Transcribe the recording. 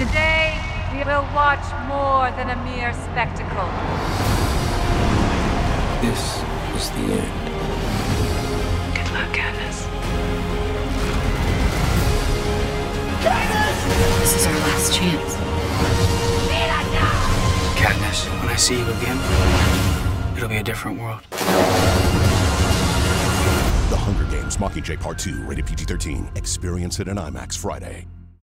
Today, we will watch more than a mere spectacle. This is the end. Good luck, Katniss. This is our last chance. Katniss, when I see you again, it'll be a different world. The Hunger Games Mockingjay Part 2, rated PG 13. Experience it in IMAX Friday.